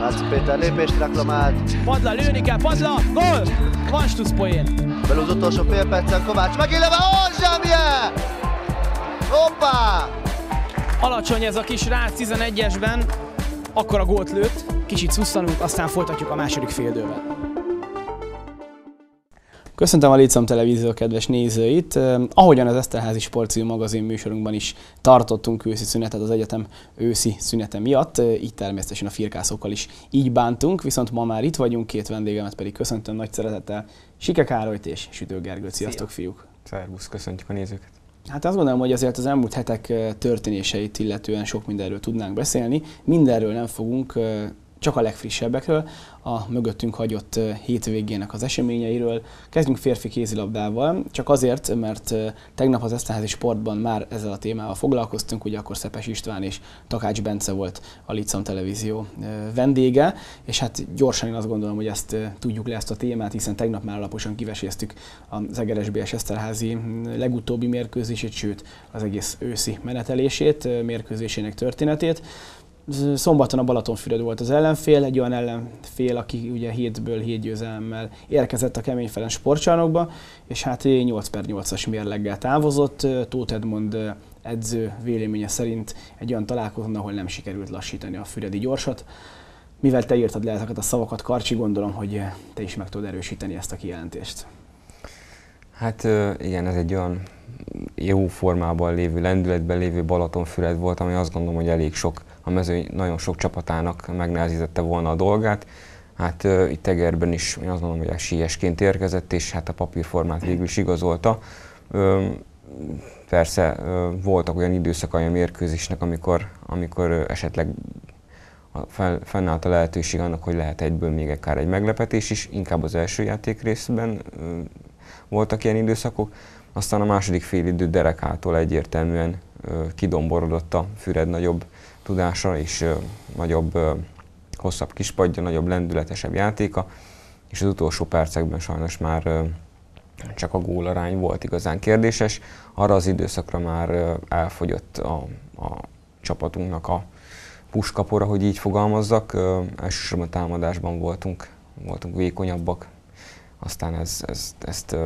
Váci Péter lépést reklamált. Padla, lőni kell, padla, gól! Vastus poén. Belül az utolsó fél percen Kovács megéleve, Orzsámje! Hoppá! Alacsony ez a kis rác 11-esben, akkor a gólt lőtt, kicsit szusszanunk, aztán folytatjuk a második féldővel. Köszöntöm a Létszam Televízió kedves nézőit! Ahogyan az Eszterházi Sportcímű magazin műsorunkban is tartottunk őszi szünetet az egyetem őszi szünete miatt, így természetesen a firkászokkal is így bántunk, viszont ma már itt vagyunk, két vendégemet pedig köszöntöm nagy szeretettel, Sike Károlyt és Sütő Gergőt. Sziasztok, Szia. fiúk! Szervusz, köszöntjük a nézőket! Hát azt gondolom, hogy azért az elmúlt hetek történéseit illetően sok mindenről tudnánk beszélni. Mindenről nem fogunk, csak a legfrissebbekről, a mögöttünk hagyott hétvégének az eseményeiről. Kezdjünk férfi kézilabdával, csak azért, mert tegnap az Eszterházi Sportban már ezzel a témával foglalkoztunk, ugye akkor Szepes István és Takács Bence volt a Licam Televízió vendége, és hát gyorsan én azt gondolom, hogy ezt tudjuk le ezt a témát, hiszen tegnap már alaposan kiveséztük az Egeres BS Eszterházi legutóbbi mérkőzését, sőt az egész őszi menetelését, mérkőzésének történetét. Szombaton a Balatonfüred volt az ellenfél, egy olyan ellenfél, aki ugye hétből hét győzelemmel érkezett a Keményfelen sportcsarnokba, és hát 8 per 8-as mérleggel távozott. Tóth Edmond edző véleménye szerint egy olyan találkozón, ahol nem sikerült lassítani a füredi gyorsat. Mivel te írtad le ezeket a szavakat, Karcsi, gondolom, hogy te is meg tudod erősíteni ezt a kijelentést. Hát igen, ez egy olyan jó formában lévő, lendületben lévő Balatonfüred volt, ami azt gondolom, hogy elég sok a mező nagyon sok csapatának megnehezítette volna a dolgát. Hát itt Egerben is én azt mondom, hogy esélyesként érkezett, és hát a papírformát végül is igazolta. Persze voltak olyan időszakai a mérkőzésnek, amikor, amikor esetleg fel, fennállt a lehetőség annak, hogy lehet egyből még akár egy meglepetés is, inkább az első játék részben voltak ilyen időszakok. Aztán a második fél idő derekától egyértelműen kidomborodott a Füred nagyobb tudása és nagyobb, hosszabb kispadja, nagyobb lendületesebb játéka, és az utolsó percekben sajnos már csak a gólarány volt igazán kérdéses. Arra az időszakra már elfogyott a, a csapatunknak a puskapora, hogy így fogalmazzak. Elsősorban támadásban voltunk, voltunk vékonyabbak, aztán ez, ez, ezt,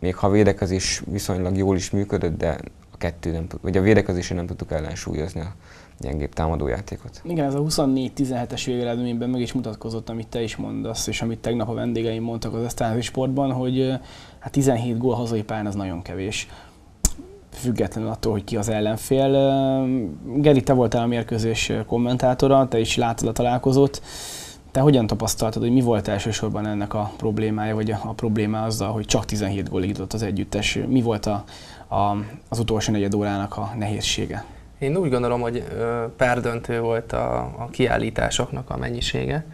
még ha védekezés viszonylag jól is működött, de a kettő nem vagy a védekezésén nem tudtuk ellensúlyozni a gyengébb támadójátékot. Igen, ez a 24-17-es végeredményben meg is mutatkozott, amit te is mondasz, és amit tegnap a vendégeim mondtak az Esztárházi sportban, hogy hát 17 gól hazai pályán az nagyon kevés függetlenül attól, hogy ki az ellenfél. Geri, te voltál a mérkőzés kommentátora, te is láttad a találkozót. Te hogyan tapasztaltad, hogy mi volt elsősorban ennek a problémája, vagy a probléma azzal, hogy csak 17 gólig jutott az együttes? Mi volt a, a, az utolsó negyed órának a nehézsége? Én úgy gondolom, hogy perdöntő volt a, a kiállításoknak a mennyisége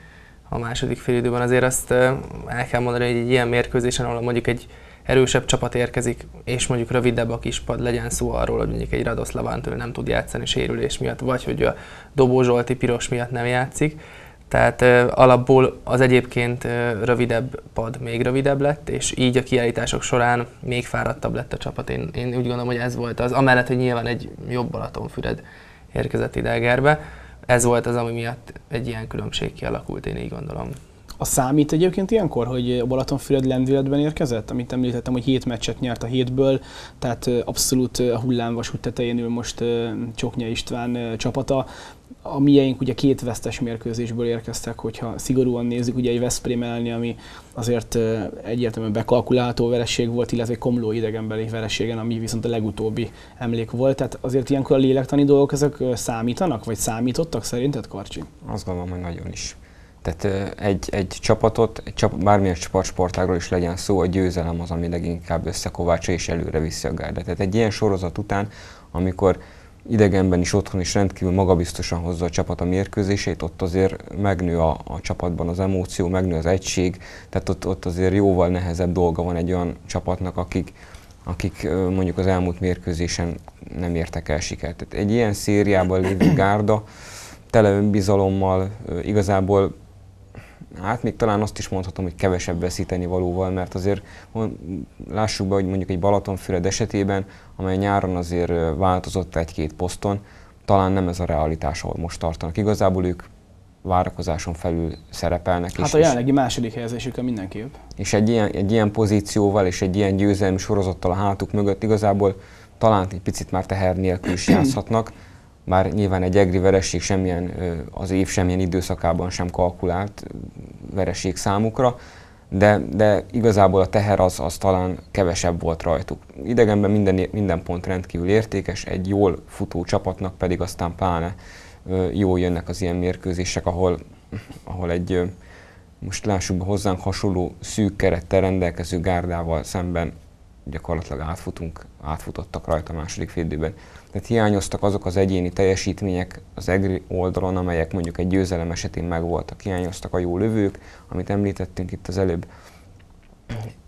a második félidőben. Azért azt el kell mondani, hogy egy ilyen mérkőzésen, ahol mondjuk egy erősebb csapat érkezik, és mondjuk rövidebb a kispad, legyen szó arról, hogy mondjuk egy Radosz nem tud játszani sérülés miatt, vagy hogy a Dobó Zsolti piros miatt nem játszik, tehát alapból az egyébként rövidebb pad még rövidebb lett, és így a kiállítások során még fáradtabb lett a csapat. Én, én úgy gondolom, hogy ez volt az, amellett, hogy nyilván egy jobb Balatonfüred érkezett Egerbe, ez volt az, ami miatt egy ilyen különbség kialakult, én így gondolom. A számít egyébként ilyenkor, hogy a Balatonfüred lendületben érkezett? Amit említettem, hogy hét meccset nyert a hétből, tehát abszolút a hullámvasút tetején ül most Csoknya István csapata a miénk ugye két vesztes mérkőzésből érkeztek, hogyha szigorúan nézzük, ugye egy Veszprém elni, ami azért egyértelműen bekalkulálható vereség volt, illetve egy komló idegenbeli vereségen, ami viszont a legutóbbi emlék volt. Tehát azért ilyenkor a lélektani dolgok ezek számítanak, vagy számítottak szerinted, Karcsi? Azt gondolom, hogy nagyon is. Tehát egy, egy csapatot, egy csap, bármilyen sportágról is legyen szó, a győzelem az, ami leginkább összekovácsa és előre viszi a gárda. Tehát egy ilyen sorozat után, amikor idegenben is, otthon is rendkívül magabiztosan hozza a csapat a mérkőzését, ott azért megnő a, a csapatban az emóció, megnő az egység, tehát ott, ott azért jóval nehezebb dolga van egy olyan csapatnak, akik, akik mondjuk az elmúlt mérkőzésen nem értek el sikert. Tehát egy ilyen szériában lévő gárda, tele önbizalommal, igazából hát még talán azt is mondhatom, hogy kevesebb veszíteni valóval, mert azért lássuk be, hogy mondjuk egy Balatonfüred esetében, amely nyáron azért változott egy-két poszton, talán nem ez a realitás, ahol most tartanak. Igazából ők várakozáson felül szerepelnek. Hát is, a jelenlegi második helyezésükkel mindenképp. És egy ilyen, egy ilyen pozícióval és egy ilyen győzelmi sorozattal a hátuk mögött igazából talán egy picit már teher nélkül is játszhatnak, bár nyilván egy egri vereség semmilyen, az év semmilyen időszakában sem kalkulált vereség számukra, de, de igazából a teher az, az talán kevesebb volt rajtuk. Idegenben minden, minden pont rendkívül értékes, egy jól futó csapatnak pedig aztán pláne jól jönnek az ilyen mérkőzések, ahol, ahol egy most lássuk be hozzánk hasonló szűk kerettel rendelkező gárdával szemben gyakorlatilag átfutunk, átfutottak rajta a második félidőben. Tehát hiányoztak azok az egyéni teljesítmények az EGRI oldalon, amelyek mondjuk egy győzelem esetén megvoltak. Hiányoztak a jó lövők, amit említettünk itt az előbb.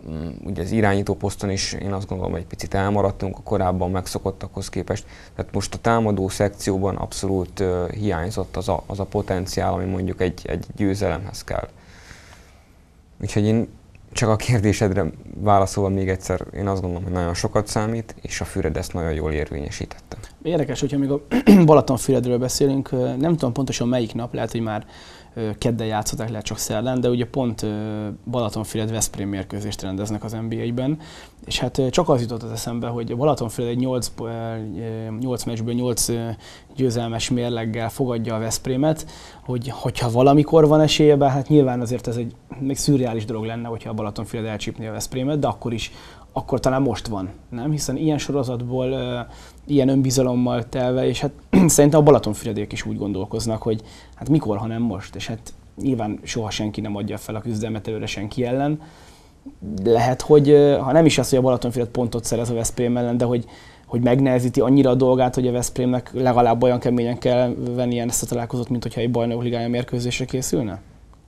Mm, ugye az irányító poszton is én azt gondolom, hogy egy picit elmaradtunk a korábban megszokottakhoz képest. Tehát most a támadó szekcióban abszolút uh, hiányzott az a, az a potenciál, ami mondjuk egy, egy győzelemhez kell. Úgyhogy én csak a kérdésedre válaszolva még egyszer, én azt gondolom, hogy nagyon sokat számít, és a Füred ezt nagyon jól érvényesítette. Érdekes, hogyha még a Balatonfüredről beszélünk, nem tudom pontosan melyik nap, lehet, hogy már kedden játszották, lehet csak szerdán, de ugye pont Balatonfüred Veszprém mérkőzést rendeznek az NBA-ben, és hát csak az jutott az eszembe, hogy Balatonfüred egy 8, 8 meccsből 8 győzelmes mérleggel fogadja a Veszprémet, hogy hogyha valamikor van esélye, bár hát nyilván azért ez egy még szürreális dolog lenne, hogyha a Balatonfüred elcsípni a Veszprémet, de akkor is akkor talán most van, nem? Hiszen ilyen sorozatból, ilyen önbizalommal telve, és hát szerintem a Balatonfüredék is úgy gondolkoznak, hogy hát mikor, ha nem most, és hát nyilván soha senki nem adja fel a küzdelmet előre senki ellen. Lehet, hogy ha nem is az, hogy a Balatonfüred pontot szerez a Veszprém ellen, de hogy, hogy megnehezíti annyira a dolgát, hogy a Veszprémnek legalább olyan keményen kell venni ezt a találkozót, mint hogyha egy bajnok ligája mérkőzésre készülne?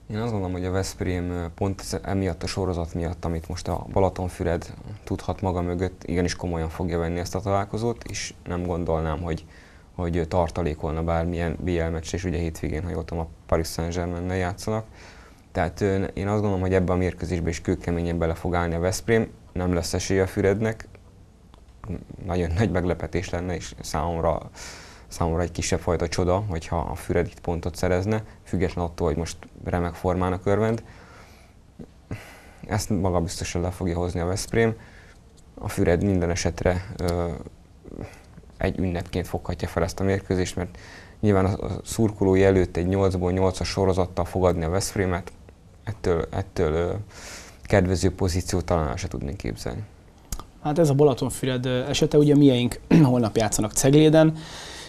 Én azt gondolom, hogy a Veszprém pont emiatt a sorozat miatt, amit most a Balatonfüred tudhat maga mögött, igenis komolyan fogja venni ezt a találkozót, és nem gondolnám, hogy, hogy tartalékolna bármilyen BL meccs, és ugye hétvégén, ha jól a Paris Saint-Germain játszanak. Tehát én azt gondolom, hogy ebbe a mérkőzésbe is kőkeményen bele fog állni a Veszprém, nem lesz esélye a Fürednek, nagyon nagy meglepetés lenne, és számomra számomra egy kisebb fajta csoda, hogyha a Füred itt pontot szerezne, független attól, hogy most remek formának örvend. Ezt maga biztosan le fogja hozni a Veszprém. A Füred minden esetre ö, egy ünnepként foghatja fel ezt a mérkőzést, mert nyilván a, szurkolói előtt egy 8-ból 8-as sorozattal fogadni a Veszprémet, ettől, ettől ö, kedvező pozíciót talán se tudnék képzelni. Hát ez a Balatonfüred esete, ugye miénk holnap játszanak Cegléden,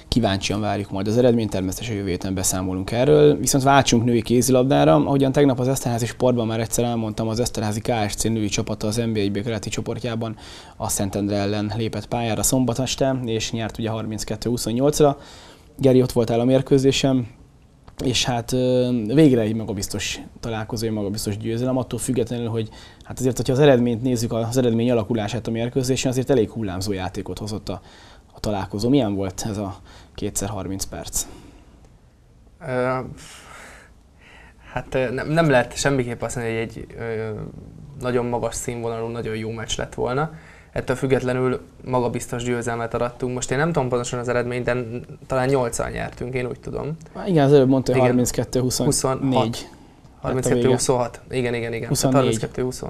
kíváncsian várjuk majd az eredményt, természetesen jövő héten beszámolunk erről. Viszont váltsunk női kézilabdára. Ahogyan tegnap az Eszterházi sportban már egyszer elmondtam, az Eszterházi KSC női csapata az NBA B keleti csoportjában a Szentendre ellen lépett pályára szombat este, és nyert ugye 32-28-ra. Geri ott voltál a mérkőzésem, és hát végre egy magabiztos találkozó, egy magabiztos győzelem, attól függetlenül, hogy hát azért, hogyha az eredményt nézzük, az eredmény alakulását a mérkőzésen, azért elég hullámzó játékot hozott a, a találkozó. Milyen volt ez a kétszer 30 perc? Hát nem, nem lehet semmiképp azt mondani, hogy egy nagyon magas színvonalú, nagyon jó meccs lett volna. Ettől függetlenül magabiztos győzelmet arattunk. Most én nem tudom pontosan az eredményt, de talán 8 nyertünk, én úgy tudom. Igen, az előbb mondta, hogy 32-24. 32-26. Igen, igen, igen. 24. 32-20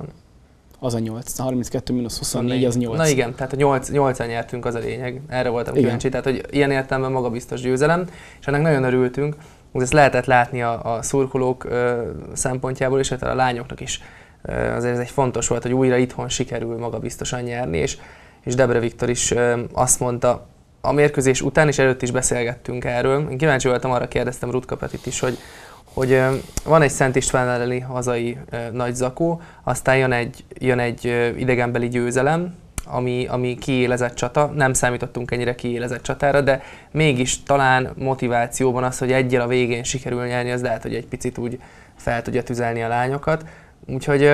az a 8. A 32 mínusz 24 az 8. Na igen, tehát a 8, 8 nyertünk az a lényeg. Erre voltam igen. kíváncsi. Tehát, hogy ilyen értelemben magabiztos győzelem, és ennek nagyon örültünk. Ezt lehetett látni a, a szurkolók ö, szempontjából, és hát a lányoknak is ö, azért ez egy fontos volt, hogy újra itthon sikerül magabiztosan nyerni, és, és Debre Viktor is ö, azt mondta, a mérkőzés után és előtt is beszélgettünk erről. Én kíváncsi voltam, arra kérdeztem Rutka Petit is, hogy, hogy van egy Szent István elleni hazai nagy zakó, aztán jön egy, jön egy idegenbeli győzelem, ami, ami kiélezett csata. Nem számítottunk ennyire kiélezett csatára, de mégis talán motivációban az, hogy egyel a végén sikerül nyerni, az lehet, hogy egy picit úgy fel tudja tüzelni a lányokat. Úgyhogy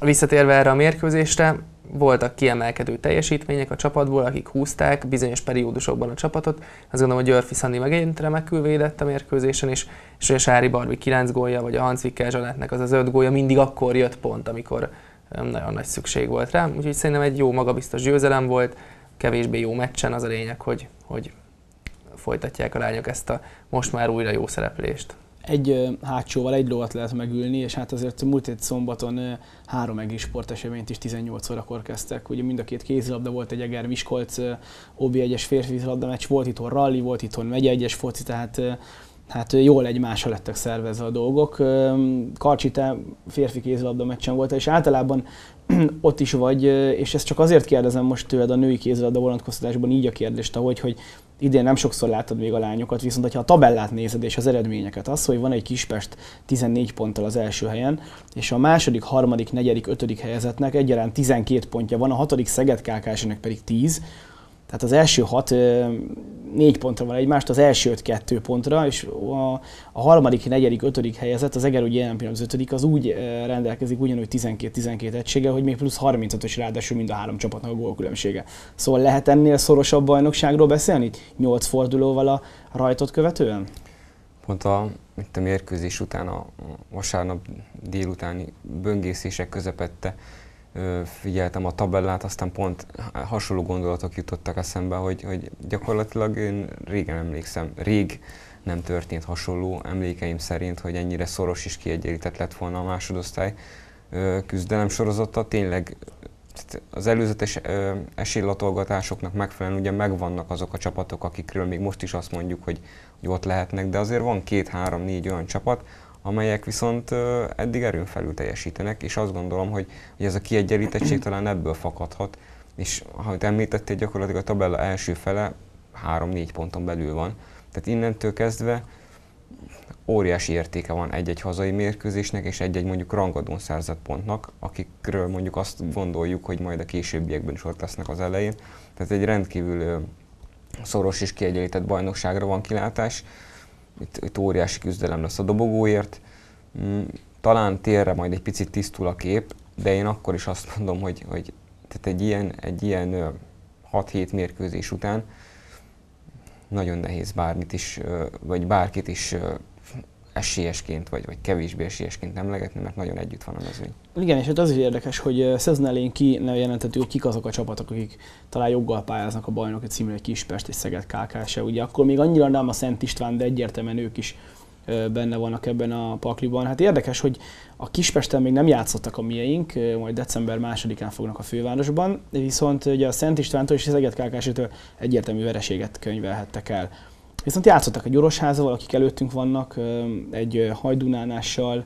visszatérve erre a mérkőzésre, voltak kiemelkedő teljesítmények a csapatból, akik húzták bizonyos periódusokban a csapatot. Azt gondolom, hogy Györfi Szandi megint remekül védett a mérkőzésen, és, és a Sári Barbi 9 gólja, vagy a Hans Wickel Zsanetnek az az 5 gólja mindig akkor jött pont, amikor nagyon nagy szükség volt rá. Úgyhogy szerintem egy jó magabiztos győzelem volt, kevésbé jó meccsen az a lényeg, hogy, hogy folytatják a lányok ezt a most már újra jó szereplést. Egy hátsóval egy lovat lehet megülni, és hát azért múlt egy szombaton három egész sporteseményt is 18 órakor kezdtek. Ugye mind a két kézilabda volt egy Eger Miskolc OB1-es férfi labda meccs, volt itthon rally, volt itthon megye egyes foci, tehát hát jól egymásra lettek szervezve a dolgok. Karcsite férfi kézilabda meccsen volt, és általában ott is vagy, és ezt csak azért kérdezem most tőled a női kézilabda vonatkoztatásban így a kérdést, hogy, hogy idén nem sokszor láttad még a lányokat, viszont ha a tabellát nézed és az eredményeket, az, hogy van egy Kispest 14 ponttal az első helyen, és a második, harmadik, negyedik, ötödik helyezetnek egyaránt 12 pontja van, a hatodik Szeged KKS-nek pedig 10, tehát az első hat négy pontra van egymást, az első öt kettő pontra, és a, a harmadik, negyedik, ötödik helyezett, az Eger ugye jelen pillanatban az ötödik, az úgy rendelkezik ugyanúgy 12-12 egységgel, hogy még plusz 35-ös ráadásul mind a három csapatnak a gólkülönbsége. Szóval lehet ennél szorosabb bajnokságról beszélni? Nyolc fordulóval a rajtot követően? Pont a, itt a mérkőzés után, a vasárnap délutáni böngészések közepette figyeltem a tabellát, aztán pont hasonló gondolatok jutottak eszembe, hogy, hogy gyakorlatilag én régen emlékszem, rég nem történt hasonló emlékeim szerint, hogy ennyire szoros és kiegyenlített lett volna a másodosztály küzdelem sorozata. Tényleg az előzetes esélylatolgatásoknak megfelelően ugye megvannak azok a csapatok, akikről még most is azt mondjuk, hogy, hogy ott lehetnek, de azért van két, három, négy olyan csapat, amelyek viszont eddig erőn felül teljesítenek, és azt gondolom, hogy, hogy ez a kiegyenlítettség talán ebből fakadhat, és ahogy említettél, gyakorlatilag a tabella első fele 3-4 ponton belül van. Tehát innentől kezdve óriási értéke van egy-egy hazai mérkőzésnek és egy-egy mondjuk rangadón szerzett pontnak, akikről mondjuk azt gondoljuk, hogy majd a későbbiekben is ott lesznek az elején. Tehát egy rendkívül szoros és kiegyenlített bajnokságra van kilátás itt, itt óriási küzdelem lesz a dobogóért. Mm, talán térre majd egy picit tisztul a kép, de én akkor is azt mondom, hogy, hogy tehát egy ilyen, egy ilyen 6-7 mérkőzés után nagyon nehéz bármit is, vagy bárkit is esélyesként, vagy, vagy kevésbé esélyesként emlegetni, mert nagyon együtt van a mezőny. Igen, és hát az is érdekes, hogy szezon elején ki ne jelentettük, hogy kik azok a csapatok, akik talán joggal pályáznak a bajnoki címre, egy Kispest, egy Szeged KKS, ugye akkor még annyira nem a Szent István, de egyértelműen ők is benne vannak ebben a pakliban. Hát érdekes, hogy a Kispesten még nem játszottak a mieink, majd december másodikán fognak a fővárosban, viszont ugye a Szent Istvántól és Szeged KKS-től egyértelmű vereséget könyvelhettek el. Viszont játszottak egy Orosházával, akik előttünk vannak, egy Hajdunánással,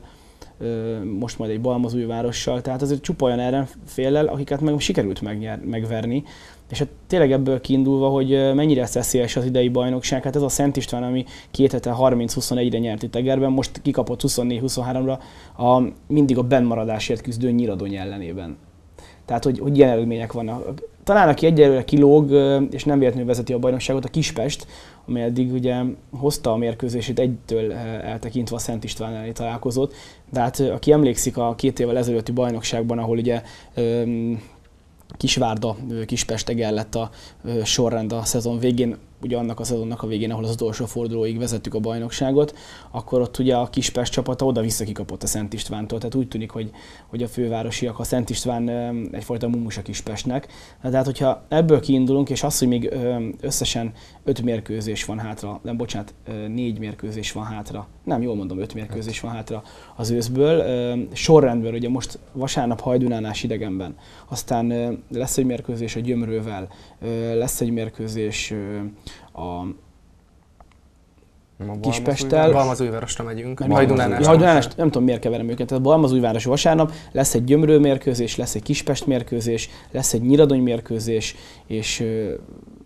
most majd egy Balmazújvárossal, tehát azért csupa olyan ellenféllel, akiket meg sikerült megnyer, megverni. És hát tényleg ebből kiindulva, hogy mennyire szeszélyes az idei bajnokság, hát ez a Szent István, ami két hete 30-21-re nyert itt Egerben, most kikapott 24-23-ra a, mindig a bennmaradásért küzdő Nyiradony ellenében. Tehát, hogy, hogy ilyen eredmények vannak. Talán aki egyelőre kilóg, és nem véletlenül vezeti a bajnokságot, a Kispest, amely eddig ugye hozta a mérkőzését egytől eltekintve a Szent István elleni találkozott. De hát aki emlékszik a két évvel ezelőtti bajnokságban, ahol ugye Kisvárda, Kispesteg lett a sorrend a szezon végén, ugye annak a szezonnak a végén, ahol az utolsó fordulóig vezettük a bajnokságot, akkor ott ugye a Kispest csapata oda-vissza kikapott a Szent Istvántól. Tehát úgy tűnik, hogy, hogy a fővárosiak a Szent István egyfajta mumus a Kispestnek. Tehát, hogyha ebből kiindulunk, és az, hogy még összesen öt mérkőzés van hátra, nem bocsánat, négy mérkőzés van hátra, nem, jól mondom, öt mérkőzés van hátra az őszből. Sorrendben ugye most vasárnap Hajdunánás idegenben, aztán lesz egy mérkőzés a Gyömrővel, lesz egy mérkőzés a Kispesttel. Balmazújvárosra megyünk. Hajdunánás. Hajdunánás, nem tudom miért keverem őket. Tehát Balmazújváros vasárnap, lesz egy Gyömrő mérkőzés, lesz egy Kispest mérkőzés, lesz egy Nyiradony mérkőzés, és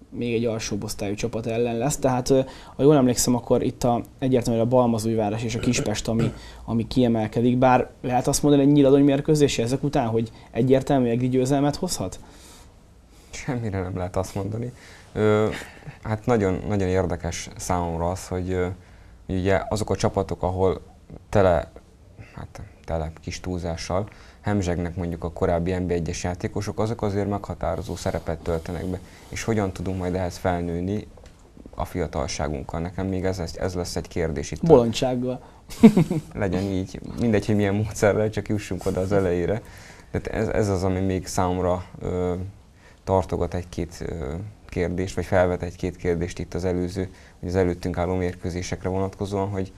még egy alsóbb osztályú csapat ellen lesz. Tehát, ha jól emlékszem, akkor itt a, egyértelműen a Balmazújváros és a Kispest, ami, ami kiemelkedik. Bár lehet azt mondani, hogy egy nyiladony mérkőzés ezek után, hogy egyértelmű egy győzelmet hozhat? Semmire nem lehet azt mondani. Hát nagyon, nagyon érdekes számomra az, hogy ugye azok a csapatok, ahol tele, hát tele kis túlzással, hemzsegnek mondjuk a korábbi NB1-es játékosok, azok azért meghatározó szerepet töltenek be. És hogyan tudunk majd ehhez felnőni a fiatalságunkkal? Nekem még ez, ez lesz egy kérdés itt. Bolondsággal. Legyen így. Mindegy, hogy milyen módszerrel, csak jussunk oda az elejére. Tehát ez, ez az, ami még számomra ö, tartogat egy-két kérdést, vagy felvet egy-két kérdést itt az előző, vagy az előttünk álló mérkőzésekre vonatkozóan, hogy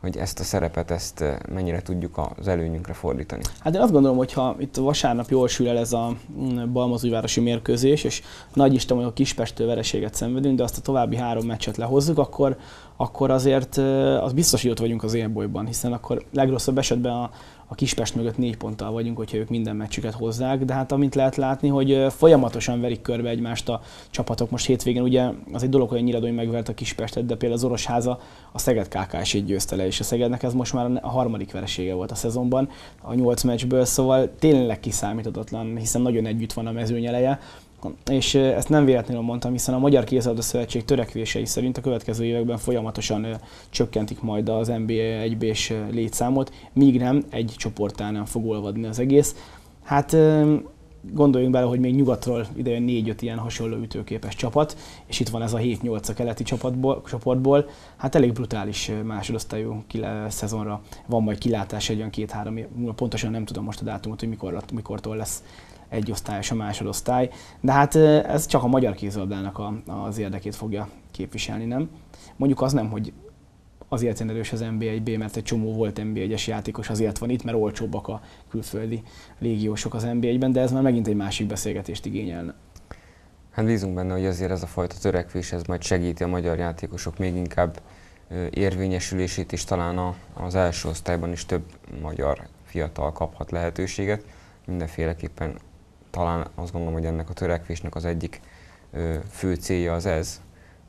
hogy ezt a szerepet, ezt mennyire tudjuk az előnyünkre fordítani. Hát én azt gondolom, hogy ha itt vasárnap jól sül el ez a mm, Balmazújvárosi mérkőzés, és nagy Isten, hogy a Kispestől vereséget szenvedünk, de azt a további három meccset lehozzuk, akkor, akkor azért az biztos, hogy ott vagyunk az élbolyban, hiszen akkor legrosszabb esetben a, a Kispest mögött négy ponttal vagyunk, hogyha ők minden meccsüket hozzák, de hát amint lehet látni, hogy folyamatosan verik körbe egymást a csapatok. Most hétvégén ugye az egy dolog, hogy ennyire hogy megvert a Kispestet, de például az Orosháza a Szeged KKS egy győzte le, és a Szegednek ez most már a harmadik veresége volt a szezonban, a nyolc meccsből, szóval tényleg kiszámíthatatlan, hiszen nagyon együtt van a mezőnyeleje és ezt nem véletlenül mondtam, hiszen a Magyar Kézilabda Szövetség törekvései szerint a következő években folyamatosan csökkentik majd az NBA 1 és létszámot, míg nem egy csoportán nem fog olvadni az egész. Hát gondoljunk bele, hogy még nyugatról idejön 4-5 ilyen hasonló ütőképes csapat, és itt van ez a 7-8 a keleti csapatból, csoportból. Hát elég brutális másodosztályú szezonra van majd kilátás egy olyan két-három pontosan nem tudom most a dátumot, hogy mikor, mikortól lesz egy osztályos a másodosztály, de hát ez csak a magyar kézilabdának a, az érdekét fogja képviselni, nem? Mondjuk az nem, hogy azért jön erős az NB1B, mert egy csomó volt NB1-es játékos azért van itt, mert olcsóbbak a külföldi légiósok az NB1-ben, de ez már megint egy másik beszélgetést igényelne. Hát bízunk benne, hogy azért ez a fajta törekvés ez majd segíti a magyar játékosok még inkább érvényesülését, és talán az első osztályban is több magyar fiatal kaphat lehetőséget. Mindenféleképpen talán azt gondolom, hogy ennek a törekvésnek az egyik fő célja az ez.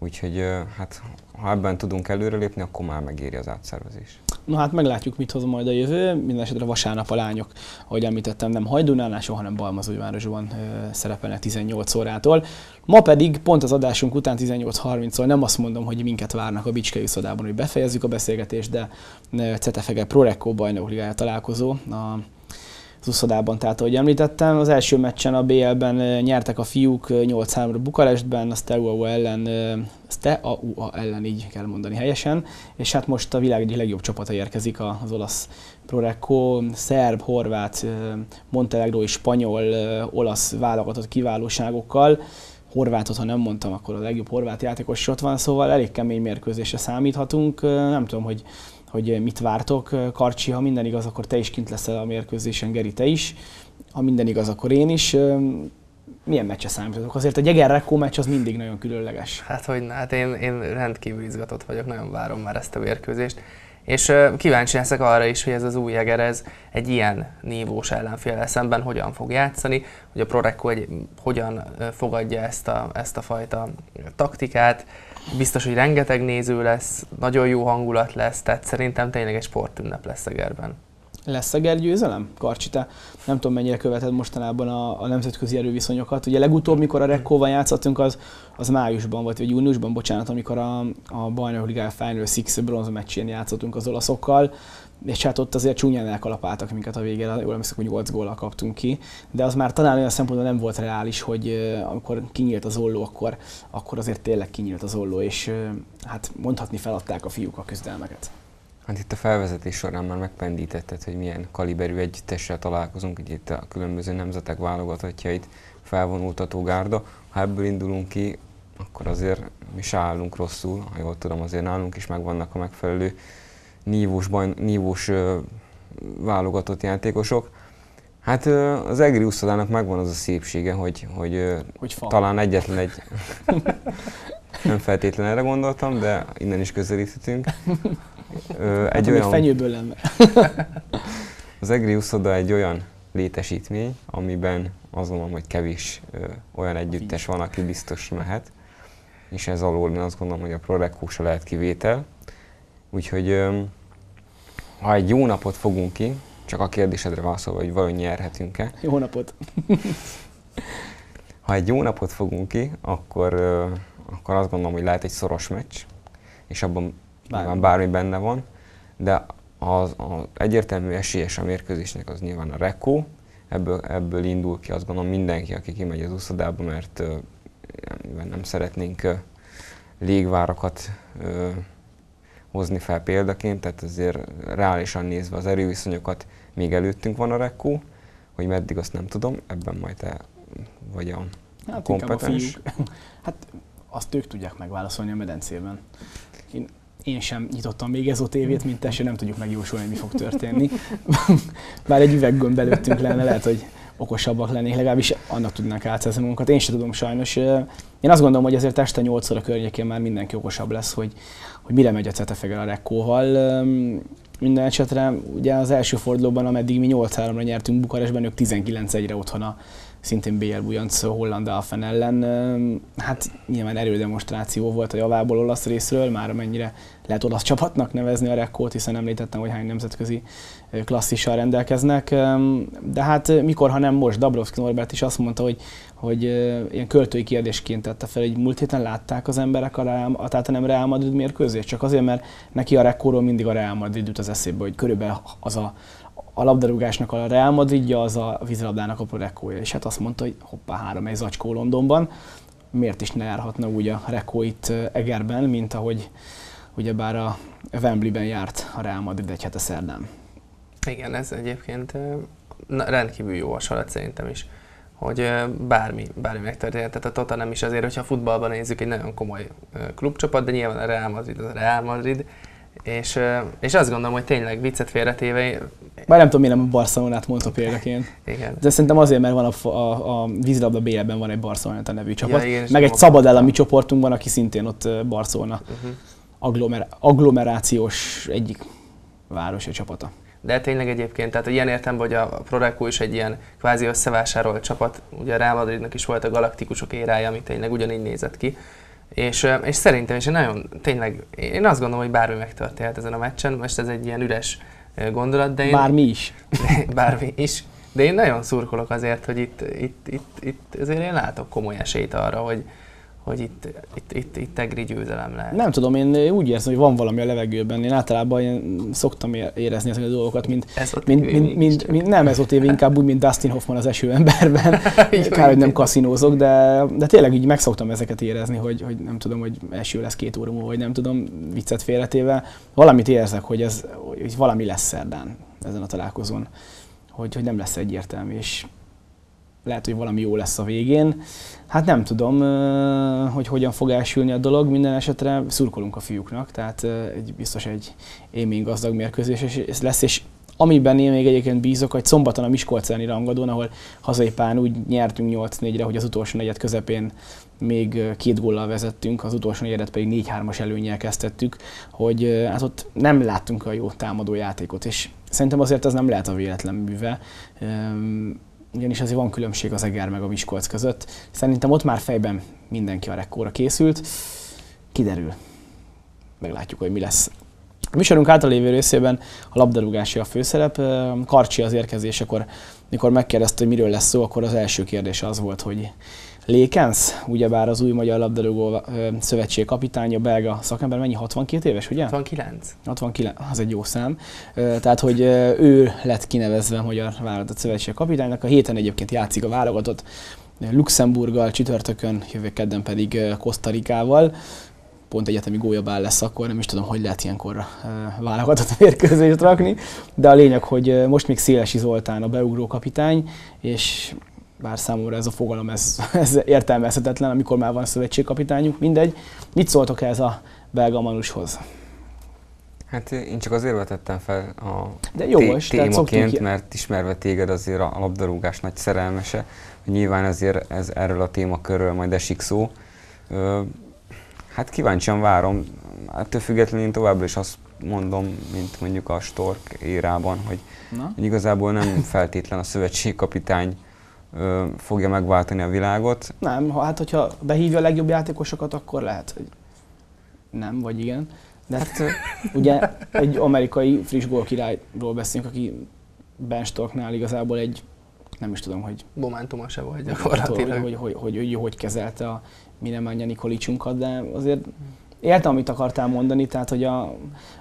Úgyhogy hát ha ebben tudunk előrelépni, akkor már megéri az átszervezés. Na hát meglátjuk, mit hoz majd a jövő. Mindenesetre vasárnap a lányok, ahogy említettem, nem Hajdunánál, hanem Balmazújvárosban szerepelnek 18 órától. Ma pedig pont az adásunk után 18.30-szor nem azt mondom, hogy minket várnak a Bicskei szodában, hogy befejezzük a beszélgetést, de Cetefege Prorekko bajnok ligája találkozó a az uszodában. Tehát, ahogy említettem, az első meccsen a BL-ben nyertek a fiúk 8-3-ra Bukarestben, a Steaua ellen, Steaua ellen így kell mondani helyesen, és hát most a világ egyik legjobb csapata érkezik az olasz Prorecco, szerb, horvát, montenegrói, spanyol, olasz válogatott kiválóságokkal. Horvátot, ha nem mondtam, akkor a legjobb horvát játékos ott van, szóval elég kemény mérkőzésre számíthatunk. Nem tudom, hogy hogy mit vártok. Karcsi, ha minden igaz, akkor te is kint leszel a mérkőzésen, Geri, te is. Ha minden igaz, akkor én is. Milyen meccse számítotok? Azért a Jeger Rekó meccs az mindig nagyon különleges. Hát, hogy hát én, én rendkívül izgatott vagyok, nagyon várom már ezt a mérkőzést. És kíváncsi leszek arra is, hogy ez az új Jeger, ez egy ilyen nívós ellenfél szemben hogyan fog játszani, hogy a Prorecco egy, hogyan fogadja ezt a, ezt a fajta taktikát, Biztos, hogy rengeteg néző lesz, nagyon jó hangulat lesz, tehát szerintem tényleg egy sportünnep lesz Egerben. Lesz Eger győzelem? Karcsi, te nem tudom mennyire követed mostanában a, a nemzetközi erőviszonyokat. Ugye legutóbb, mikor a Rekkóval játszottunk, az, az májusban volt, vagy júniusban, bocsánat, amikor a, a Bajnok Ligája Final Six bronz meccsén játszottunk az olaszokkal és hát ott azért csúnyán elkalapáltak minket a végére, jól emlékszem, hogy 8 góllal kaptunk ki, de az már talán olyan szempontból nem volt reális, hogy amikor kinyílt az olló, akkor, akkor azért tényleg kinyílt az olló, és hát mondhatni feladták a fiúk a küzdelmeket. Hát itt a felvezetés során már megpendítetted, hogy milyen kaliberű együttessel találkozunk, hogy itt a különböző nemzetek válogatottjait felvonultató gárda. Ha ebből indulunk ki, akkor azért mi se állunk rosszul, ha jól tudom, azért nálunk is megvannak a megfelelő nívós, baj, nívós válogatott játékosok. Hát az Egri úszodának megvan az a szépsége, hogy, hogy, hogy talán egyetlen egy... nem feltétlenül erre gondoltam, de innen is közelíthetünk. Egy hát, olyan... fenyőből lenne. az Egri úszoda egy olyan létesítmény, amiben azt gondolom, hogy kevés ö, olyan együttes van, aki biztos mehet. És ez alól én azt gondolom, hogy a Prorecco se lehet kivétel. Úgyhogy ö, ha egy jó napot fogunk ki, csak a kérdésedre válaszolva, hogy vajon nyerhetünk-e. Jó napot! ha egy jó napot fogunk ki, akkor, akkor azt gondolom, hogy lehet egy szoros meccs, és abban bármi, bármi benne van, de az, az egyértelmű esélyes a mérkőzésnek az nyilván a Rekó, ebből, ebből indul ki azt gondolom mindenki, aki kimegy az úszodába, mert nem szeretnénk légvárakat hozni fel példaként, tehát azért reálisan nézve az erőviszonyokat még előttünk van a Rekó, hogy meddig azt nem tudom, ebben majd te vagy a hát kompetens. A hát azt ők tudják megválaszolni a medencében. Én én sem nyitottam még ez a tévét, mint te, nem tudjuk megjósolni, mi fog történni. Bár egy üveggömb belőttünk lenne, lehet, hogy okosabbak lennénk, legalábbis annak tudnánk átszerzni magunkat. Én sem tudom sajnos. Én azt gondolom, hogy azért este 8 óra környékén már mindenki okosabb lesz, hogy, hogy mire megy a Cetefeger a Rekkóval. Minden esetre ugye az első fordulóban, ameddig mi 8-3-ra nyertünk Bukarestben, ők 19-1-re otthon a szintén BL Bujanc Holland Alfen ellen. Hát nyilván erődemonstráció volt a javából olasz részről, már amennyire lehet olasz csapatnak nevezni a Rekkót, hiszen említettem, hogy hány nemzetközi klasszissal rendelkeznek. De hát mikor, ha nem most, Dabrowski Norbert is azt mondta, hogy, hogy ilyen költői kérdésként tette fel, hogy múlt héten látták az emberek a, Real, a tehát nem Real Madrid mérkőzést, csak azért, mert neki a Rekkóról mindig a Real Madrid jut az eszébe, hogy körülbelül az a a labdarúgásnak a Real Madridja, az a vízilabdának a Prorekója. És hát azt mondta, hogy hoppá, három egy zacskó Londonban, miért is ne járhatna úgy a Rekó itt Egerben, mint ahogy ugyebár a Wembleyben járt a Real Madrid egy hete szerdán. Igen, ez egyébként rendkívül jó hasonlat szerintem is hogy bármi, bármi megtörténhet. Tehát a Tottenham is azért, hogyha futballban nézzük, egy nagyon komoly klubcsapat, de nyilván a Real Madrid az a Real Madrid, és, és azt gondolom, hogy tényleg viccet félretéve... Bár nem tudom, miért nem a Barcelonát mondta példaként. Igen. De szerintem azért, mert van a, a, a vízilabda BL-ben van egy Barcelona nevű csapat, ja, igen, meg egy Szabadell a mi csoportunkban, aki szintén ott Barcelona uh-huh. agglomer, agglomerációs egyik városi csapata. De tényleg egyébként, tehát ilyen értem, hogy a Proreco is egy ilyen kvázi összevásárolt csapat, ugye a Real Madridnak is volt a galaktikusok érája, ami tényleg ugyanígy nézett ki, és, és szerintem is nagyon, tényleg, én azt gondolom, hogy bármi megtörténhet ezen a meccsen. Most ez egy ilyen üres gondolat, de én... Bármi is. bármi is. De én nagyon szurkolok azért, hogy itt, itt, itt, itt azért én látok komoly esélyt arra, hogy, hogy itt, itt, itt, itt tegri győzelem lehet. Nem tudom, én úgy érzem, hogy van valami a levegőben. Én általában én szoktam érezni ezeket a dolgokat, mint, mint, mint, mint, mint, nem ez ott inkább úgy, mint Dustin Hoffman az esőemberben. Kár, hogy nem kaszinózok, de, de tényleg így megszoktam ezeket érezni, hogy, hogy nem tudom, hogy eső lesz két óra múlva, vagy nem tudom, viccet félretéve. Valamit érzek, hogy ez hogy valami lesz szerdán ezen a találkozón, hogy, hogy nem lesz egyértelmű, és lehet, hogy valami jó lesz a végén. Hát nem tudom, hogy hogyan fog elsülni a dolog, minden esetre szurkolunk a fiúknak, tehát egy, biztos egy émény gazdag mérkőzés lesz, és amiben én még egyébként bízok, hogy szombaton a Miskolc elleni rangadón, ahol hazai úgy nyertünk 8-4-re, hogy az utolsó negyed közepén még két góllal vezettünk, az utolsó negyedet pedig 4-3-as előnyel kezdtettük, hogy hát ott nem láttunk a jó támadó játékot, és szerintem azért ez nem lehet a véletlen műve ugyanis azért van különbség az Eger meg a Miskolc között. Szerintem ott már fejben mindenki a rekkóra készült. Kiderül. Meglátjuk, hogy mi lesz. A műsorunk által lévő részében a labdarúgási a főszerep. Karcsi az érkezésekor, mikor megkérdezte, hogy miről lesz szó, akkor az első kérdés az volt, hogy Lékensz, ugyebár az új Magyar Labdarúgó Szövetség kapitánya, belga szakember, mennyi? 62 éves, ugye? 69. 69, az egy jó szám. Tehát, hogy ő lett kinevezve a Magyar Válogatott Szövetség kapitánynak. A héten egyébként játszik a válogatott Luxemburggal, csütörtökön, jövő kedden pedig Kosztarikával pont egyetemi gólyabál lesz akkor, nem is tudom, hogy lehet ilyenkor válogatott mérkőzést rakni, de a lényeg, hogy most még Szélesi Zoltán a beugró kapitány, és bár számomra ez a fogalom ez, ez értelmezhetetlen, amikor már van szövetségkapitányunk, mindegy. Mit szóltok ez a belga manushoz? Hát én csak azért vetettem fel a De jó té- témaként, mert ismerve téged azért a labdarúgás nagy szerelmese, nyilván azért ez erről a témakörről majd esik szó. Hát kíváncsian várom, ettől függetlenül én továbbra is azt mondom, mint mondjuk a Stork érában, hogy, hogy igazából nem feltétlen a szövetségkapitány fogja megváltani a világot. Nem, ha, hát hogyha behívja a legjobb játékosokat, akkor lehet, hogy nem, vagy igen. De hát ugye egy amerikai friss gólkirályról beszélünk, aki Ben Storknál igazából egy, nem is tudom, hogy... Momentuma se volt gyakorlatilag. Hogy, hogy, hogy, hogy, hogy kezelte a Minemanja Nikolicsunkat, de azért értem, amit akartál mondani, tehát hogy a,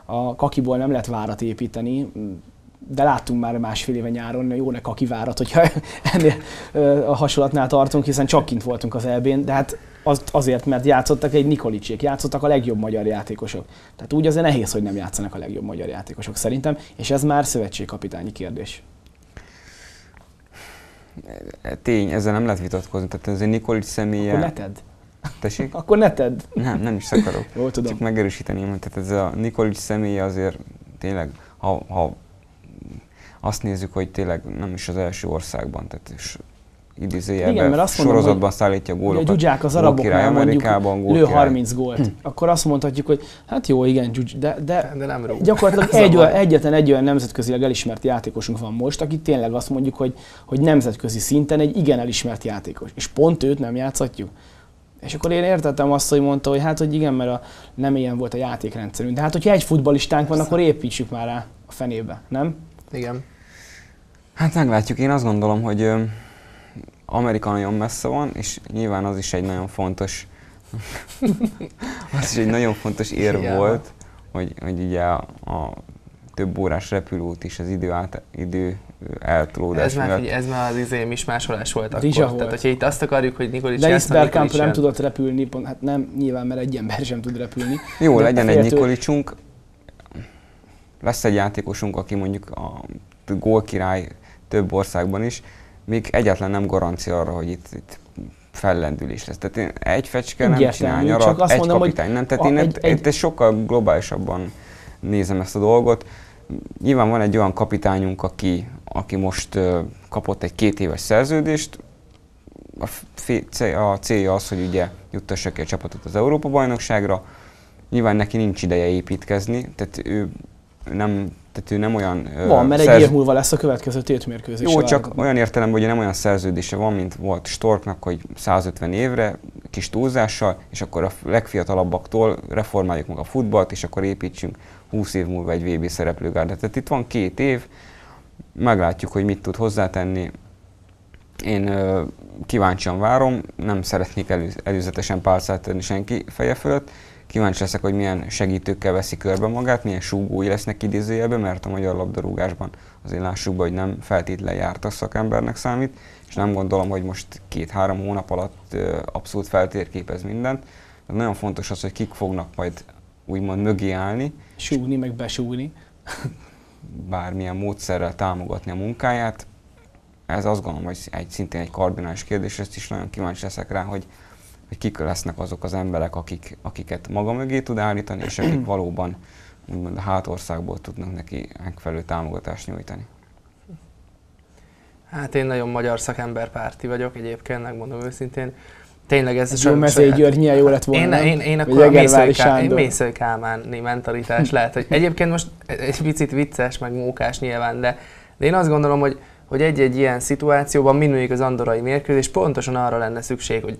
a kakiból nem lehet várat építeni, de láttunk már másfél éve nyáron, jó ne kivárat, hogyha ennél a hasonlatnál tartunk, hiszen csak kint voltunk az elbén, de hát az, azért, mert játszottak egy Nikolicsék, játszottak a legjobb magyar játékosok. Tehát úgy azért nehéz, hogy nem játszanak a legjobb magyar játékosok szerintem, és ez már szövetségkapitányi kérdés. Tény, ezzel nem lehet vitatkozni. Tehát ez egy Nikolic személye... Akkor ne tedd. Tessék? Akkor ne tedd. Nem, nem is akarok. Jó, tudom. Csak megerősíteném, hogy tehát ez a Nikolic személye azért tényleg, ha, ha azt nézzük, hogy tényleg nem is az első országban, tehát is Igen, idézőjelben mert azt mondom, sorozatban szállítja a Ugye a gólokat. Gyugyák az araboknál mondjuk Amerikában, lő gólkirály. 30 gólt. Akkor azt mondhatjuk, hogy hát jó, igen, Gyugy, de, de De nem rúg. gyakorlatilag egy olyan, egyetlen egy olyan nemzetközileg elismert játékosunk van most, aki tényleg azt mondjuk, hogy, hogy nemzetközi szinten egy igen elismert játékos. És pont őt nem játszhatjuk. És akkor én értettem azt, hogy mondta, hogy hát, hogy igen, mert a, nem ilyen volt a játékrendszerünk. De hát, hogyha egy futballistánk van, akkor építsük már rá a fenébe, nem? Igen. Hát meglátjuk, én azt gondolom, hogy ö, Amerika nagyon messze van, és nyilván az is egy nagyon fontos, az is egy nagyon fontos érv Hiába. volt, hogy, hogy ugye a, a több órás repülőt is az idő, át, idő eltolódás Ez már, miatt. ez már az izé mismásolás volt akkor. Rizsa volt. Tehát, hogyha itt azt akarjuk, hogy Nikolic Nikolic Bergkamp nem tudott repülni, pont, hát nem, nyilván, mert egy ember sem tud repülni. Jó, De legyen egy Nikolicsunk, lesz egy játékosunk, aki mondjuk a gólkirály több országban is, még egyáltalán nem garancia arra, hogy itt, itt fellendülés lesz. Tehát én egy fecske nem Egyértelmű, csinál nyarat, csak azt egy mondom, kapitány nem. Tehát a- én egy- egy, egy- sokkal globálisabban nézem ezt a dolgot. Nyilván van egy olyan kapitányunk, aki, aki most kapott egy két éves szerződést, a, fé- cé- a célja az, hogy ugye juttassa ki a csapatot az Európa-bajnokságra. Nyilván neki nincs ideje építkezni, tehát ő nem, tehát ő nem olyan... Van, mert egy szerz- év múlva lesz a következő tétmérkőzés. Jó, csak olyan értelemben, hogy nem olyan szerződése van, mint volt Storknak, hogy 150 évre, kis túlzással, és akkor a legfiatalabbaktól reformáljuk meg a futballt, és akkor építsünk 20 év múlva egy VB szereplőgárdát. Tehát itt van két év, meglátjuk, hogy mit tud hozzátenni. Én ö, kíváncsian várom, nem szeretnék elő, előzetesen pálcát tenni senki feje fölött. Kíváncsi leszek, hogy milyen segítőkkel veszi körbe magát, milyen súgói lesznek idézőjelben, mert a magyar labdarúgásban azért lássuk be, hogy nem feltétlen járt a szakembernek számít, és nem gondolom, hogy most két-három hónap alatt abszolút feltérképez mindent. De nagyon fontos az, hogy kik fognak majd úgymond mögé állni, Súgni, meg besúgni. bármilyen módszerrel támogatni a munkáját. Ez azt gondolom, hogy egy, szintén egy kardinális kérdés, ezt is nagyon kíváncsi leszek rá, hogy, hogy kik lesznek azok az emberek, akik, akiket maga mögé tud állítani, és akik valóban úgymond a hátországból tudnak neki megfelelő támogatást nyújtani. Hát én nagyon magyar szakemberpárti vagyok egyébként, megmondom őszintén. Tényleg ez sem jó Mezei György milyen jó lett volna. Én, nem? én, én akkor a Ká- én. Mészői Kálmáni mentalitás lehet, hogy egyébként most egy picit vicces, meg mókás nyilván, de, de én azt gondolom, hogy, hogy egy-egy ilyen szituációban mindegyik az andorai mérkőzés pontosan arra lenne szükség, hogy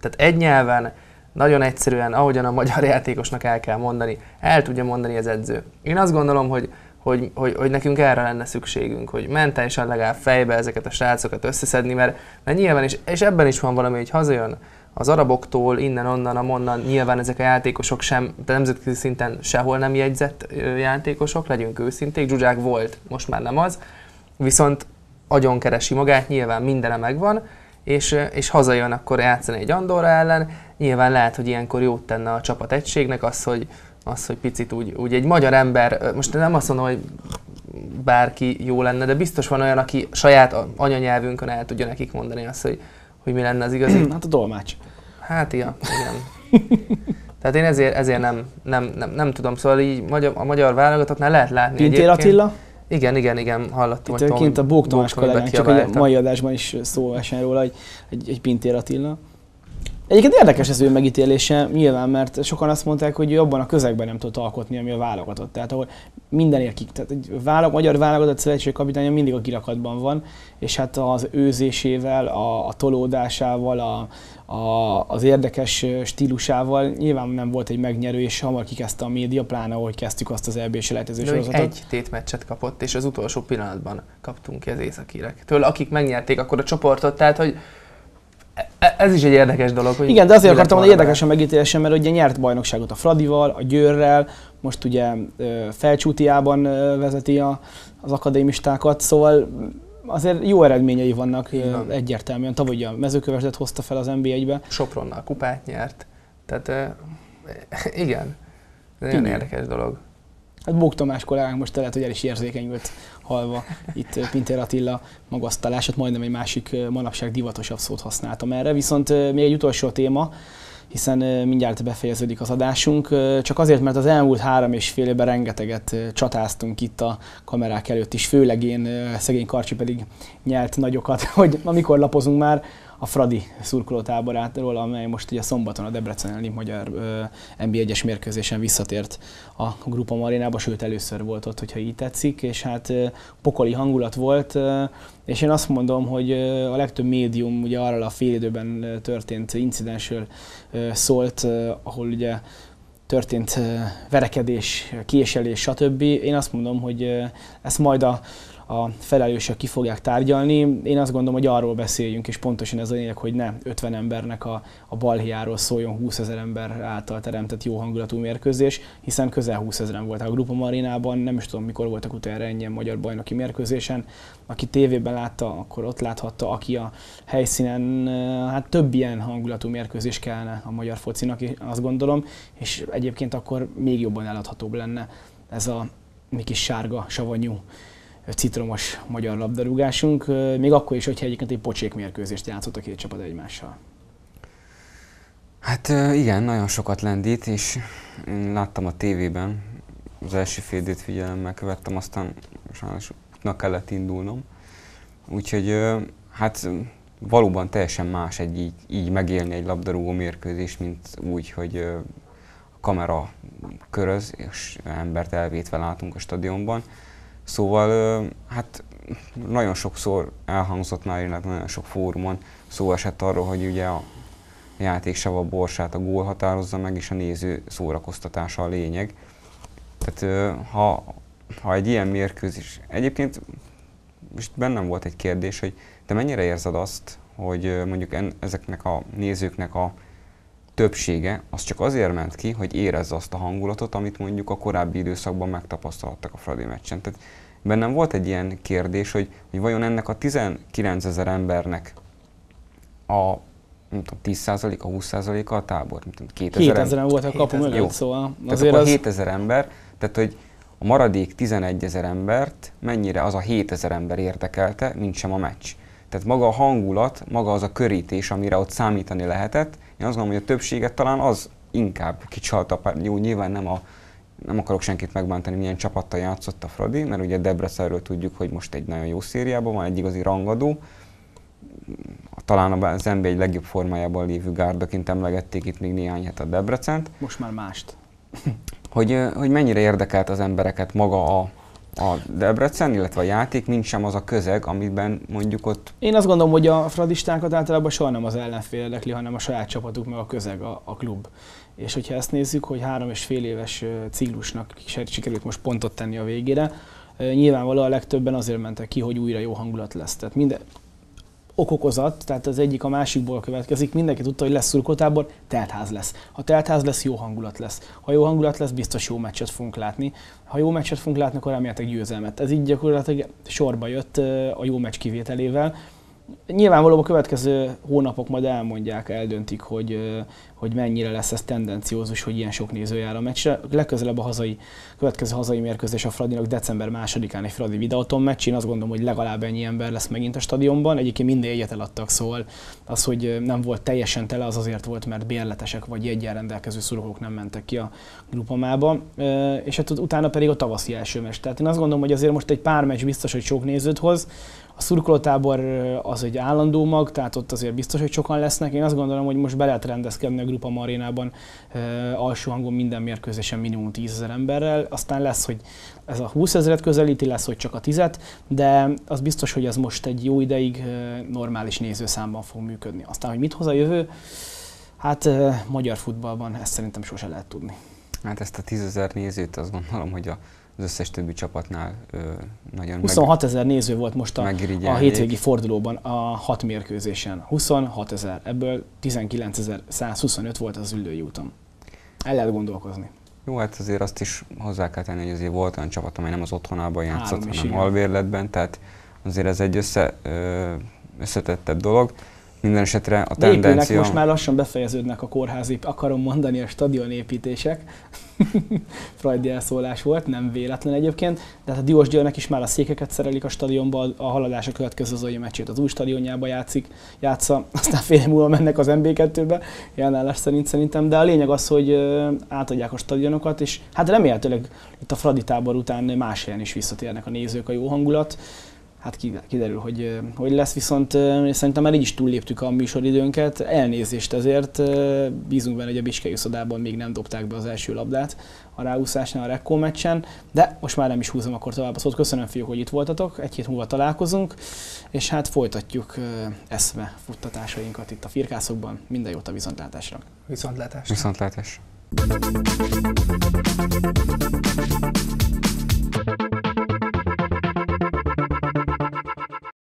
tehát egy nyelven, nagyon egyszerűen, ahogyan a magyar játékosnak el kell mondani, el tudja mondani az edző. Én azt gondolom, hogy, hogy, hogy, hogy nekünk erre lenne szükségünk, hogy mentálisan legalább fejbe ezeket a srácokat összeszedni, mert, mert nyilván is, és ebben is van valami, hogy hazajön az araboktól, innen, onnan, amonnan, nyilván ezek a játékosok sem, de nemzetközi szinten sehol nem jegyzett játékosok, legyünk őszinték, Zsuzsák volt, most már nem az, viszont agyon keresi magát, nyilván mindene megvan, és, és hazajön akkor játszani egy Andorra ellen, nyilván lehet, hogy ilyenkor jót tenne a csapat egységnek az, hogy, az, hogy picit úgy, úgy egy magyar ember, most nem azt mondom, hogy bárki jó lenne, de biztos van olyan, aki saját anyanyelvünkön el tudja nekik mondani azt, hogy, hogy mi lenne az igazi. Hát a tolmács. Hát ja, igen. Tehát én ezért, ezért nem, nem, nem, nem tudom, szóval így magyar, a magyar válogatottnál lehet látni Pintér. Attila, Igen, igen, igen, hallottam, itt hogy kint a Bók Tamás kollégánk, csak a mai adásban is szó esett róla, egy, egy, egy Pintér Attila. Egyébként érdekes az ő megítélése, nyilván, mert sokan azt mondták, hogy ő abban a közegben nem tud alkotni, ami a válogatott. Tehát ahol mindenért kik. Tehát egy válog, magyar válogatott szövetség kapitánya mindig a kirakatban van, és hát az őzésével, a, a tolódásával, a, a, az érdekes stílusával nyilván nem volt egy megnyerő, és hamar kikezdte a média, pláne ahogy kezdtük azt az EB selejtező sorozatot. egy tétmeccset kapott, és az utolsó pillanatban kaptunk ki az északírek. Tőle, akik megnyerték akkor a csoportot, tehát hogy ez is egy érdekes dolog. Hogy Igen, de azért akartam mondani, volna érdekes a megítélésem, mert ugye nyert bajnokságot a Fradival, a Győrrel, most ugye Felcsútiában vezeti a, az akadémistákat, szóval azért jó eredményei vannak van. egyértelműen. Tavaly ugye a mezőkövesdet hozta fel az NB1-be. Sopronnal kupát nyert. Tehát igen, ez Igen. érdekes dolog. Hát Bók Tamás kollégánk most lehet, hogy el is érzékenyült halva itt Pintér Attila magasztalását, majdnem egy másik manapság divatosabb szót használtam erre. Viszont még egy utolsó téma, hiszen mindjárt befejeződik az adásunk. Csak azért, mert az elmúlt három és fél évben rengeteget csatáztunk itt a kamerák előtt is, főleg én, szegény Karcsi pedig nyelt nagyokat, hogy amikor lapozunk már, a Fradi szurkolótáborátról, amely most ugye szombaton a Debrecen elleni magyar NB1-es mérkőzésen visszatért a Grupa Marinába, sőt először volt ott, hogyha így tetszik, és hát pokoli hangulat volt, és én azt mondom, hogy a legtöbb médium ugye arra a időben történt incidensről szólt, ahol ugye történt verekedés, kieselés, stb. Én azt mondom, hogy ezt majd a a felelősök ki fogják tárgyalni. Én azt gondolom, hogy arról beszéljünk, és pontosan ez a lényeg, hogy ne 50 embernek a, a balhiáról szóljon 20 ezer ember által teremtett jó hangulatú mérkőzés, hiszen közel 20 ezeren voltak a Grupa Marinában, nem is tudom mikor voltak utána ennyien magyar bajnoki mérkőzésen. Aki tévében látta, akkor ott láthatta, aki a helyszínen, hát több ilyen hangulatú mérkőzés kellene a magyar focinak, azt gondolom, és egyébként akkor még jobban eladhatóbb lenne ez a mi kis sárga, savanyú citromos magyar labdarúgásunk, még akkor is, hogyha egyébként egy pocsék mérkőzést játszott a két csapat egymással. Hát igen, nagyon sokat lendít, és én láttam a tévében, az első fél időt figyelemmel követtem, aztán sajnos útnak kellett indulnom. Úgyhogy hát valóban teljesen más egy így, így megélni egy labdarúgó mérkőzés, mint úgy, hogy a kamera köröz, és embert elvétve látunk a stadionban. Szóval hát nagyon sokszor elhangzott már, illetve nagyon sok fórumon szó esett arról, hogy ugye a játék a borsát a gól határozza meg, és a néző szórakoztatása a lényeg. Tehát ha, ha egy ilyen mérkőzés, egyébként most bennem volt egy kérdés, hogy te mennyire érzed azt, hogy mondjuk en, ezeknek a nézőknek a többsége az csak azért ment ki, hogy érezze azt a hangulatot, amit mondjuk a korábbi időszakban megtapasztaltak a Fradi meccsen. Tehát bennem volt egy ilyen kérdés, hogy, hogy vajon ennek a 19 ezer embernek a nem tudom, 10% a 20%-a a tábor? Nem tudom, 2000 2000 volt a kapu mögött, szóval azért az... 7000 ember, tehát hogy a maradék 11 ezer embert mennyire az a 7000 ember érdekelte, mint sem a meccs. Tehát maga a hangulat, maga az a körítés, amire ott számítani lehetett, én azt gondolom, hogy a többséget talán az inkább kicsalta, jó, nyilván nem a nem akarok senkit megbántani, milyen csapattal játszott a Fradi, mert ugye Debrecenről tudjuk, hogy most egy nagyon jó szériában van, egy igazi rangadó. Talán az NBA egy legjobb formájában lévő gárdaként emlegették itt még néhány hét a Debrecent. Most már mást. hogy, hogy mennyire érdekelt az embereket maga a, a Debrecen, illetve a játék, mint sem az a közeg, amiben mondjuk ott... Én azt gondolom, hogy a fradistákat általában soha nem az ellenfél érdekli, hanem a saját csapatuk, meg a közeg, a, a klub. És hogyha ezt nézzük, hogy három és fél éves ciklusnak sikerült most pontot tenni a végére, nyilvánvalóan a legtöbben azért mentek ki, hogy újra jó hangulat lesz. Tehát minden, okokozat, tehát az egyik a másikból következik, mindenki tudta, hogy lesz szurkoltábor, teltház lesz. Ha teltház lesz, jó hangulat lesz. Ha jó hangulat lesz, biztos jó meccset fogunk látni. Ha jó meccset fogunk látni, akkor reméltek győzelmet. Ez így gyakorlatilag sorba jött a jó meccs kivételével. Nyilvánvalóan a következő hónapok majd elmondják, eldöntik, hogy, hogy mennyire lesz ez tendenciózus, hogy ilyen sok néző jár a meccsre. Legközelebb a hazai, következő hazai mérkőzés a Fradinak december másodikán egy Fradi Videoton meccs. Én azt gondolom, hogy legalább ennyi ember lesz megint a stadionban. Egyébként minden egyet eladtak, szóval az, hogy nem volt teljesen tele, az azért volt, mert bérletesek vagy jegyen rendelkező szurkolók nem mentek ki a grupamába. És hát utána pedig a tavaszi első meccs. Tehát én azt gondolom, hogy azért most egy pár meccs biztos, hogy sok nézőt hoz. A szurkolótábor az egy állandó mag, tehát ott azért biztos, hogy sokan lesznek. Én azt gondolom, hogy most be lehet rendezkedni a Grupa Marénában e, alsó hangon minden mérkőzésen minimum 10 ezer emberrel. Aztán lesz, hogy ez a 20 ezeret közelíti, lesz, hogy csak a 10 de az biztos, hogy ez most egy jó ideig normális nézőszámban fog működni. Aztán, hogy mit hoz a jövő, hát magyar futballban ezt szerintem sose lehet tudni. Hát ezt a 10 ezer nézőt azt gondolom, hogy a az összes többi csapatnál ö, nagyon 26 ezer néző volt most a, a hétvégi fordulóban a hat mérkőzésen. 26 ezer, ebből 19.125 volt az üldői úton. El lehet gondolkozni. Jó, hát azért azt is hozzá kell tenni, hogy azért volt olyan csapat, amely nem az otthonában játszott, hanem igen. albérletben, tehát azért ez egy össze, ö, összetettebb dolog. Minden esetre a De tendencia... most már lassan befejeződnek a kórházi, akarom mondani, a stadionépítések. Freudi elszólás volt, nem véletlen egyébként. De hát a Diós Győrnek is már a székeket szerelik a stadionba, a haladás a következő zói meccsét az új stadionjába játszik, játsza, aztán fél múlva mennek az MB2-be, jelenállás szerint szerintem, de a lényeg az, hogy átadják a stadionokat, és hát remélhetőleg itt a Fradi tábor után más helyen is visszatérnek a nézők, a jó hangulat hát kiderül, hogy hogy lesz, viszont szerintem már így is túlléptük a műsoridőnket. Elnézést ezért, bízunk benne, hogy a Biskei szodában még nem dobták be az első labdát a ráúszásnál a Rekko meccsen, de most már nem is húzom akkor tovább a szót. Köszönöm fiúk, hogy itt voltatok, egy hét múlva találkozunk, és hát folytatjuk eszme futtatásainkat itt a firkászokban. Minden jót a viszontlátásra! Viszontlátásra! Viszontlátásra!